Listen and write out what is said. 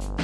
you